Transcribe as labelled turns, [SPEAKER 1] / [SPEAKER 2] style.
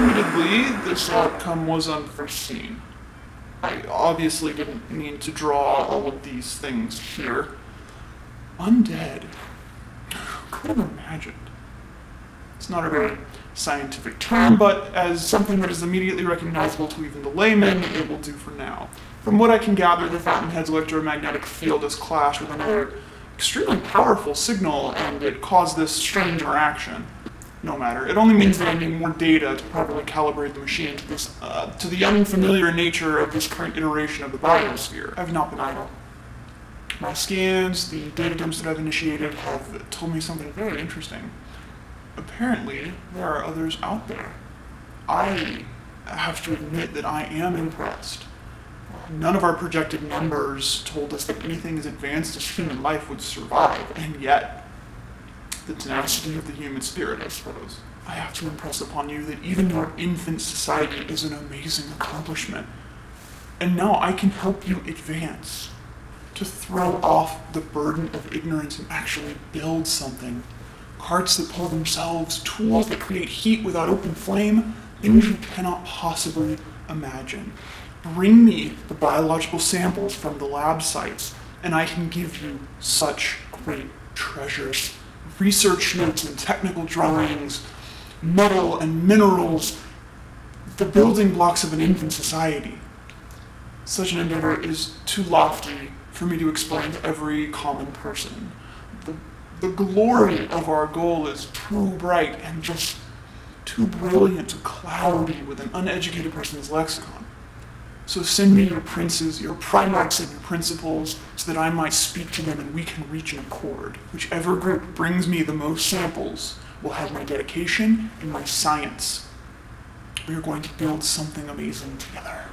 [SPEAKER 1] Admittedly, this outcome was unforeseen. I obviously didn't mean to draw all of these things here. Undead. Could have imagined. It's not a very scientific term, but as something that is immediately recognizable to even the layman, it will do for now. From what I can gather, the Fountainhead's electromagnetic field has clashed with another extremely powerful signal, and it caused this strange interaction. No matter. It only means that I need more data to properly calibrate the machine to this, uh, to the unfamiliar nature of this current iteration of the biosphere. I've not been idle. My scans, the data dumps that I've initiated, have told me something very interesting. Apparently, there are others out there. I have to admit that I am impressed. None of our projected numbers told us that anything as advanced as human life would survive, and yet, the tenacity of the human spirit, I suppose. I have to impress upon you that even your infant society is an amazing accomplishment. And now I can help you advance, to throw off the burden of ignorance and actually build something. Carts that pull themselves, tools that create heat without open flame, things you cannot possibly imagine. Bring me the biological samples from the lab sites, and I can give you such great treasures. Research notes and technical drawings, metal and minerals, the building blocks of an infant society. Such an endeavor is too lofty for me to explain to every common person. The, the glory of our goal is too bright and just too brilliant to cloudy with an uneducated person's lexicon. So send me your princes, your primarchs, and your principals, so that I might speak to them and we can reach an accord. Whichever group brings me the most samples will have my dedication and my science. We are going to build something amazing together.